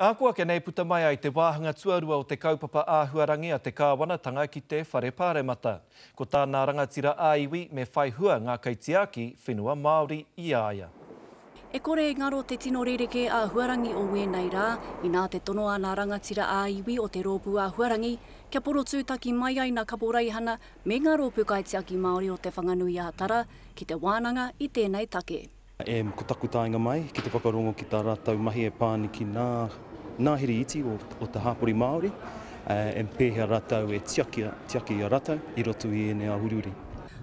Ahakoa kia nei puta mai ai te wāhanga tuarua o te kaupapa āhuarangi a te kāwanatanga ki te Whare Pāremata, ko tā nā rangatira ā-iwi me whai hua ngā kaitiaki whenua Māori i a ia. E kore e ngaro te tino rerekē āhuarangi o wēnei rā, inā te tono a nā rangatira ā-iwi o te Rōpū Āhuarangi, kia porotūtaki mai ai nā kaporeihana me ngā rōpū kaitiaki Māori o Te Whanganui-ā-Tara ki te wānanga i tēnei take. Em, ko taku taenga mai, ki te whakarongo ki tā rātou mahi e pā ana ki nā, nā hiri iti o, o te hāpori Māori, em, pēhea rātou e tiaki, tiaki i a rātou i roto i ēnei āhuriuri.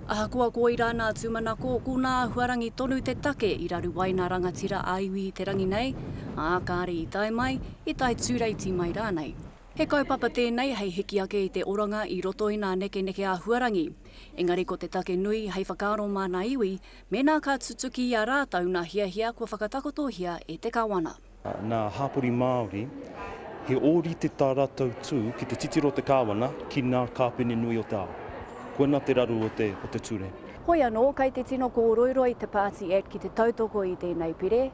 Ahakoa koira nā tūmanako, ko nā ahuarangi tonu te take i raru ai nā rangatira a iwi i te rangi nei, ā, kāre i tae mai, i tae tūreiti mai rānei. He kaupapa tēnei hei hiki ake i te oranga i roto i nā nekeneke āhuarangi, engari ko te take nui hei whakaaro mā nā iwi, Mēnā ka tutuki i a rātou nā hiahia kua whakatakotohia e te Kawana. Nā hapori Māori, he ōrite tā rātou tū ki te titiro o te Kāwana ki ngā kāpene nui o te ao. Koinā te raru o te ture. Hoi anō, kei te tino kōroiroa i te Party Act ki te tautoko i tēnei pire,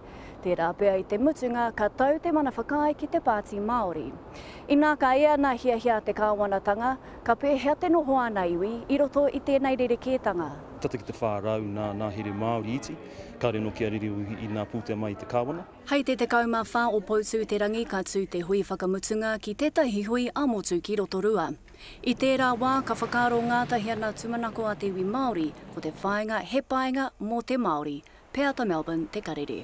tērā pea i te mutunga ka tau te mana whakaae ki te Pāti Māori. Inā ka ea nā hiahia te Kāwanatanga, Ka pēhea te noho āna iwi i roto i tēnei rerekētanga? Tata ki te 400 nā nā here Māori iti, kāre anō kia rere uhi inā pūtea mai i te Kāwana. Hei te 14 o Poutū-te-rangi ka tū te hui whakamutunga ki tētahi hui ā-motu ki Rotorua. I tērā wā ka whakaaro ngātahi ana tūmanako a te iwi Māori ko te whāinga he painga mō te Māori, Peata Melbourne te karere.